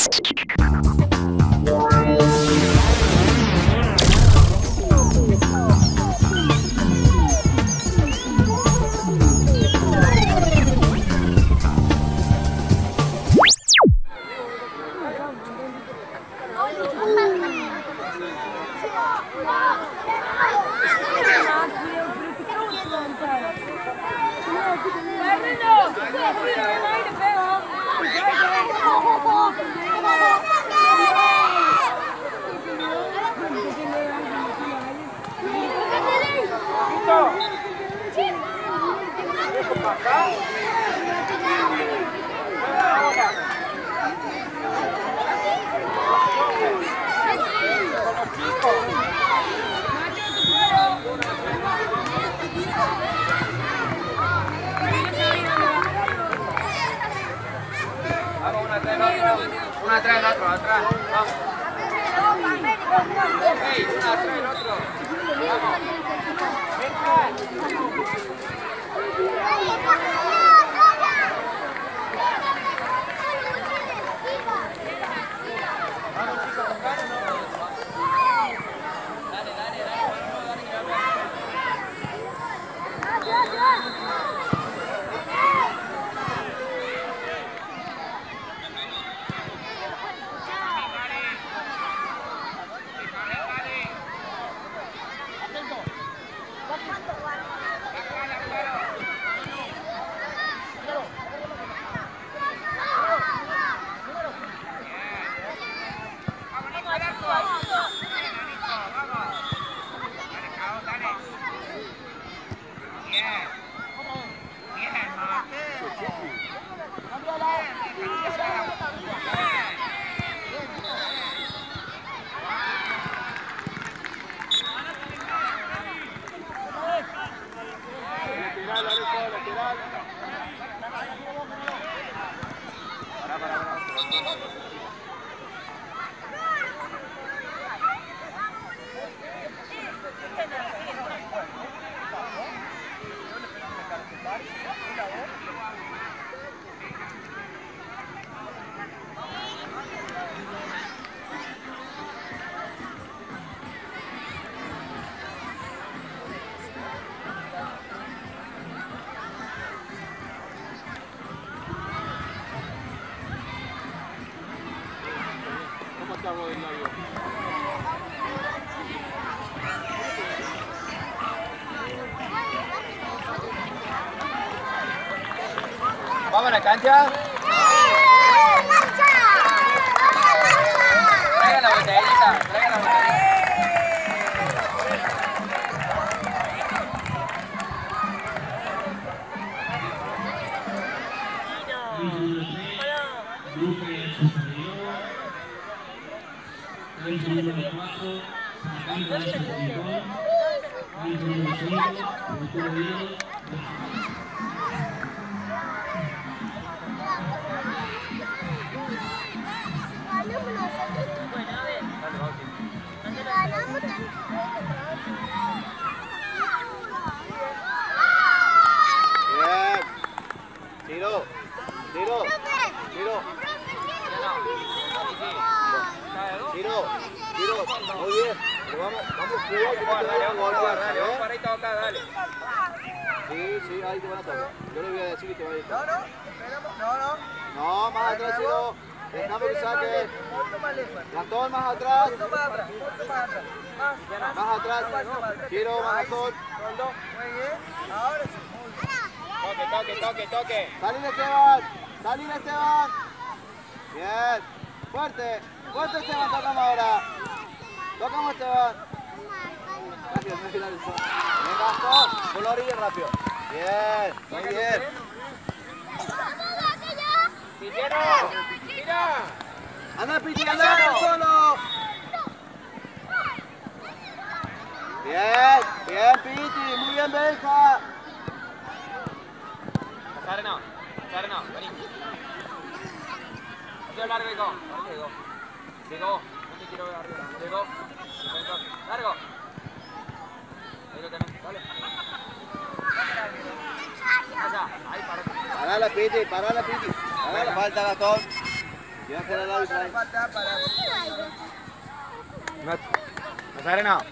C'est quoi? Una atrás otro. Atrás del otro, atrás. Vamos. Ey, una otro. Vamos. ¿Cómo del labio? Vamos a la cancha. Traigan la botellita, traigan la botellita. Tiro. Tiro. Muy bien. Pero vamos, vamos jugar. que no vamos dale, ¿eh? vamos paradito acá, dale. Sí, sí, ahí te van a tocar. Yo le voy a decir a No, no, esperamos. No, no. No, más atrás. Dejame que saque. Más atrás. Más atrás. Más atrás. Más, atrás. Más sí. Muy bien. Ahora sí. Toque, toque, toque, toque. Esteban. Salir Esteban. Bien. Fuerte. Fuerte Esteban. Tocamos ahora. Tocamos Esteban. Rápido, no finalizó. Bien, Gastón. Por la orilla rápido. Bien. Muy bien. Tijero, tira. Anda, Piti, anda solo. Bien. Bien, Piti. Muy bien, Benja. Sareno, Sareno, vení. Yo largo, no te quiero ver arriba. Largo. Ahí lo tenés, dale. Allá, ahí para. Parala, Piti. Parala, Piti. Parala. Falta, Gastón. Llévasela al árbitro ahí. Falta para... Nazareno.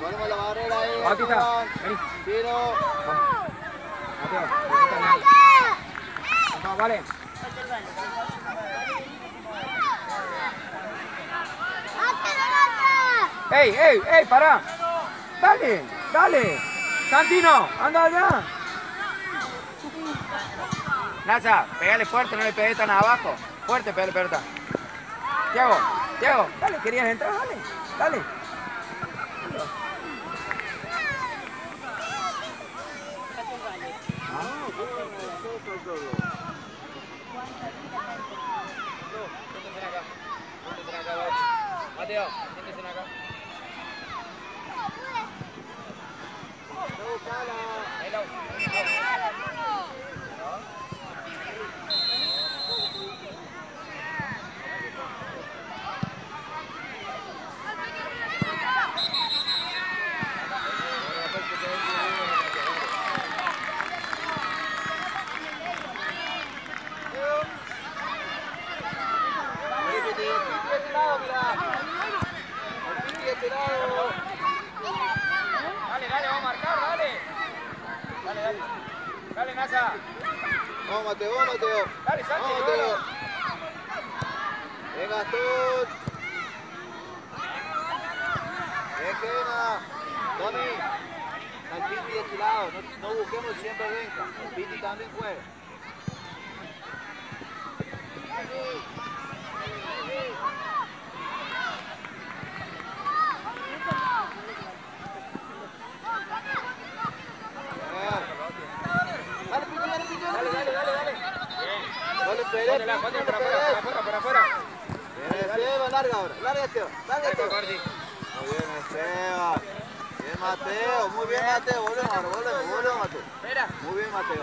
Ponemos la barrera ahí. Bautista, vení. Tiro. Mateo. Vale. ¡Ey, ey, ey, pará! ¡Dale, dale! ¡Santino, anda allá! Nasa, pégale fuerte, no le pegues tan abajo. Fuerte, pégale pelota. Tiago, Tiago, dale, querías entrar, dale, dale. Siéntense acá, siéntense acá, Mateo, siéntense acá. Ahí la- Dale, dale, vamos a marcar, dale. Dale, Nasa. Vamos, Mateo, vamos, Mateo. Dale, Santi, Vamos. Mateo. Venga, Tut. Bien, Kena. Tony. Al Piti de este lado. No, no busquemos siempre venga. El Piti también juega. Dale, Piti, dale, Piti, Dale, dale. dale, dale, dale. Bien. No le pegué, Póntela, Piti, póntela no para le afuera, para pegué. afuera, para afuera. Bien, Esteban, Dale, Esteban. Corti. Muy bien, Esteban. Bien, Mateo. Muy bien, Mateo. Ahora, volvemos, volvemos, Mateo. Espera. Muy bien, Mateo.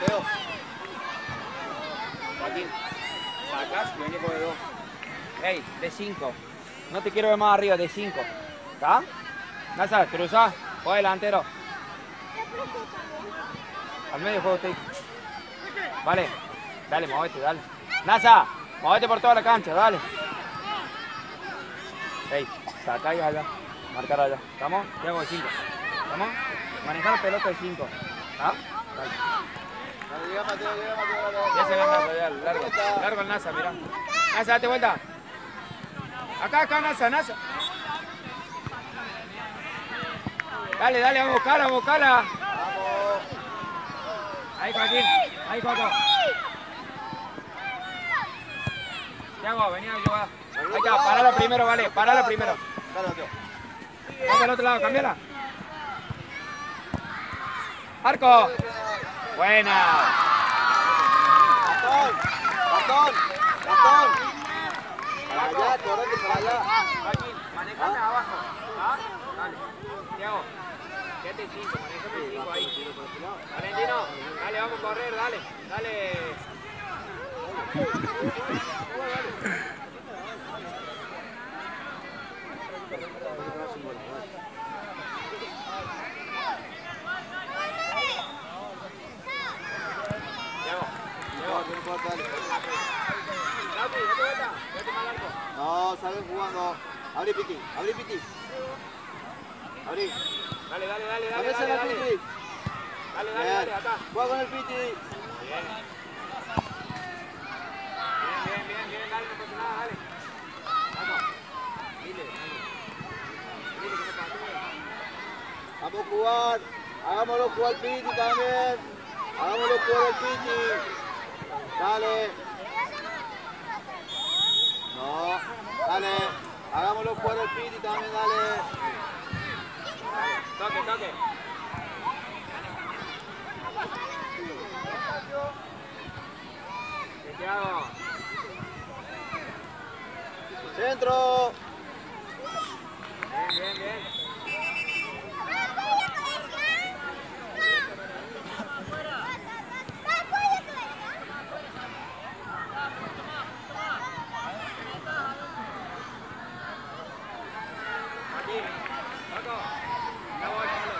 Mateo. Joaquín, sacas vení por dos. Ey, de cinco. No te quiero ver más arriba, de cinco. ¿Está? Nasa, cruza. O delantero. Al medio juego usted. Vale. Dale, movete, dale. Nasa, movete por toda la cancha, dale. Ey, saca ahí allá. Marcar allá. ¿Estamos? Hago de cinco. ¿Estamos? Manejar pelota de cinco. ¿Ah? Dale. Dale, llega Mateo, llega Mateo. Ya se ve el Nasa, ya, largo. Largo el Nasa, mirá. Nasa, date vuelta. Acá, acá, Nasa, Nasa. Dale, dale, vamos a buscarla, vamos a buscarla. Ahí, Joaquín. Ahí, Coco. Tiago, vení a ayudar. Ahí está, parala primero, vale. Parala primero. Vamos al otro lado, cambiala. Arco. Buena. Gastón, Gastón, Gastón. Para allá, correte para allá. Manejame abajo. ¿Ah? Dale. Tiago, quédate cinco, manejame cinco ahí. Valentino, dale, vamos a correr, dale. Dale. No, salen jugando. Abrí, Piti, abrí, Piti. Abrí. Dale, dale, dale, dale, dale, dale. Dale, dale, dale. Juega con el Piti. Bien. Bien, bien, bien, bien, dale, no pasa nada, dale. Vamos. Dile, dale. Dile que no patee. Vamos a jugar. Hagámoslo jugar al Piti también. Hagámoslo jugar al Piti. Dale. No. Dale. Hagámoslo jugar al Piti también, dale. Toque, toque. ¿Qué te hago? Centro. Bien, bien, bien. Aquí. Toco. Ya voy, dale.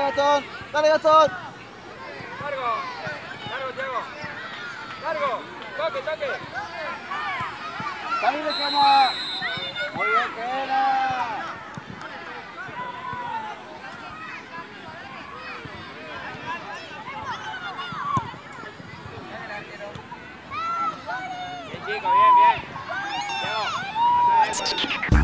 Gastón. Dale, Gastón. Largo. Largo, Thiago. Largo. Toque, toque. Salí de cama. Muy bien, Kena. Bien, chico, bien, bien.